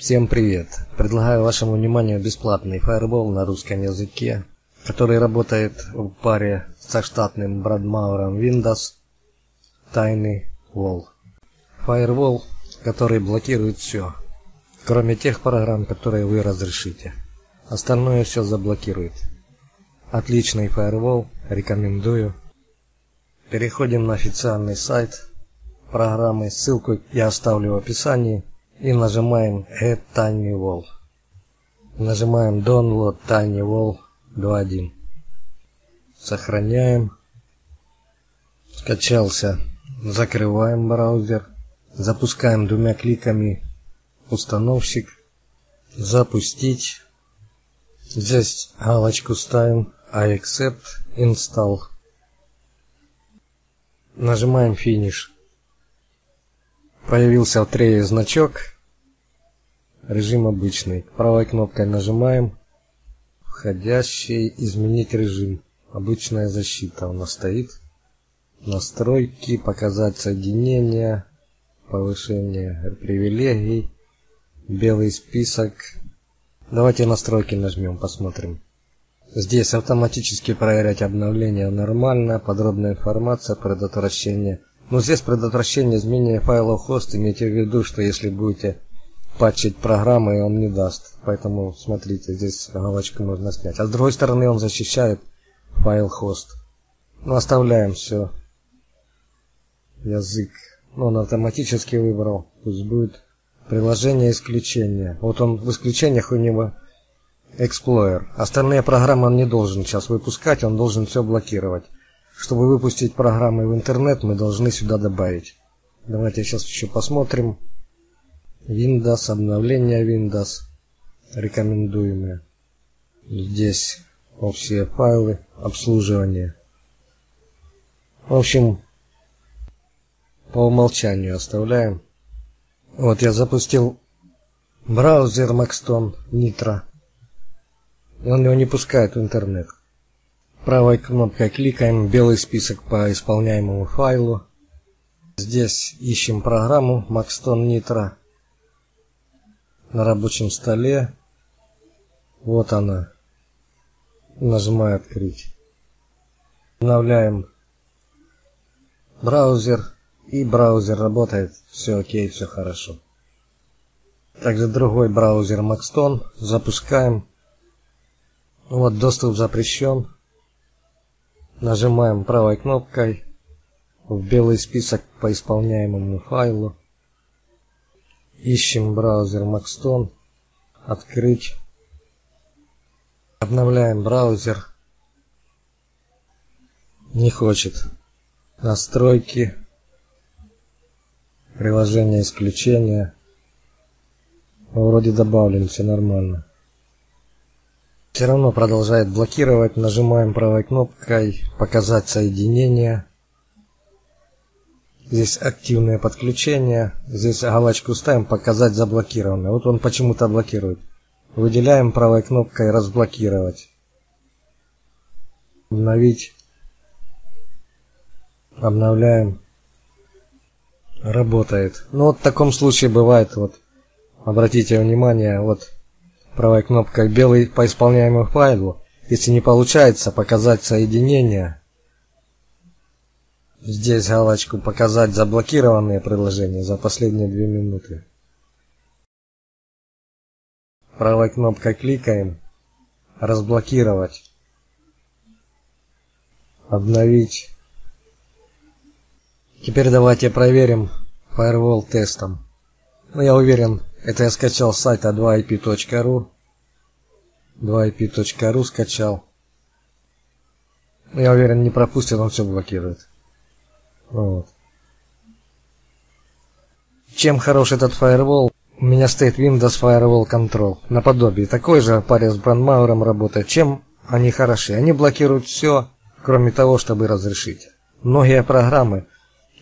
Всем привет! Предлагаю вашему вниманию бесплатный фаервол на русском языке, который работает в паре со штатным Брадмауром Windows Тайный Wall. Фаервол, который блокирует все, кроме тех программ, которые вы разрешите. Остальное все заблокирует. Отличный фаервол, рекомендую. Переходим на официальный сайт программы, ссылку я оставлю в описании и нажимаем Add Tiny Wall. Нажимаем Download Tiny Wall 2.1. Сохраняем. Скачался. Закрываем браузер. Запускаем двумя кликами установщик. Запустить. Здесь галочку ставим I accept install. Нажимаем Finish. Появился в трее значок. Режим обычный. Правой кнопкой нажимаем. Входящий. Изменить режим. Обычная защита у нас стоит. Настройки. Показать соединение. Повышение привилегий. Белый список. Давайте настройки нажмем, посмотрим. Здесь автоматически проверять обновления нормально. Подробная информация, предотвращение но здесь предотвращение изменения файлов хост, имейте в виду, что если будете патчить программы, он не даст. Поэтому смотрите, здесь галочку нужно снять. А с другой стороны он защищает файл хост. Ну, оставляем все. Язык. Ну, он автоматически выбрал. Пусть будет приложение исключения. Вот он в исключениях у него Explorer. Остальные программы он не должен сейчас выпускать, он должен все блокировать. Чтобы выпустить программы в интернет, мы должны сюда добавить. Давайте сейчас еще посмотрим. Windows, обновление Windows. Рекомендуемые. Здесь все файлы, обслуживание. В общем, по умолчанию оставляем. Вот я запустил браузер Maxton Nitro. Он его не пускает в интернет. Правой кнопкой кликаем белый список по исполняемому файлу. Здесь ищем программу Maxton Nitro на рабочем столе. Вот она. Нажимаю открыть. Обновляем браузер и браузер работает. Все окей, все хорошо. Также другой браузер Maxton запускаем. Вот доступ запрещен. Нажимаем правой кнопкой в белый список по исполняемому файлу. Ищем браузер Maxton. Открыть. Обновляем браузер. Не хочет. Настройки. Приложение исключения. Вроде добавлен, все нормально. Все равно продолжает блокировать. Нажимаем правой кнопкой «Показать соединение». Здесь активное подключение. Здесь галочку ставим «Показать заблокированное». Вот он почему-то блокирует. Выделяем правой кнопкой «Разблокировать». Обновить. Обновляем. Работает. Ну вот в таком случае бывает. Вот обратите внимание, вот правой кнопкой белый по исполняемому файлу. Если не получается показать соединение, здесь галочку показать заблокированные приложения за последние две минуты. Правой кнопкой кликаем, разблокировать, обновить. Теперь давайте проверим firewall тестом. Ну, я уверен, это я скачал с сайта 2ip.ru. 2ip.ru скачал. Я уверен, не пропустит, он все блокирует. Вот. Чем хорош этот фаервол? У меня стоит Windows Firewall Control. Наподобие такой же паре с брандмауром работает. Чем они хороши? Они блокируют все, кроме того, чтобы разрешить. Многие программы,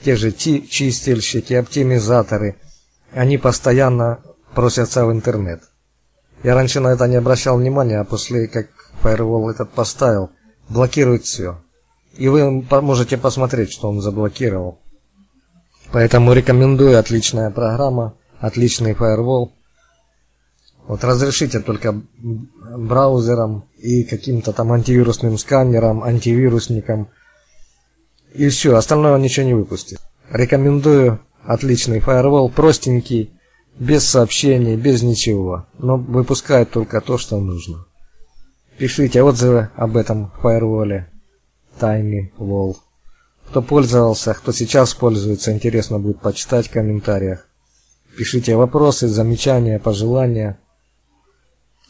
те же чистильщики, оптимизаторы, они постоянно просятся в интернет. Я раньше на это не обращал внимания, а после как Firewall этот поставил, блокирует все. И вы можете посмотреть, что он заблокировал. Поэтому рекомендую, отличная программа, отличный Firewall. Вот разрешите только браузерам и каким-то там антивирусным сканерам, антивирусникам. И все, остальное ничего не выпустит. Рекомендую отличный фаервол, простенький, без сообщений, без ничего, но выпускает только то, что нужно. Пишите отзывы об этом фаерволе. Tiny Wall. Кто пользовался, кто сейчас пользуется, интересно будет почитать в комментариях. Пишите вопросы, замечания, пожелания.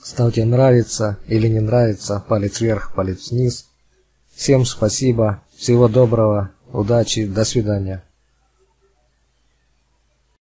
Ставьте нравится или не нравится, палец вверх, палец вниз. Всем спасибо, всего доброго, удачи, до свидания.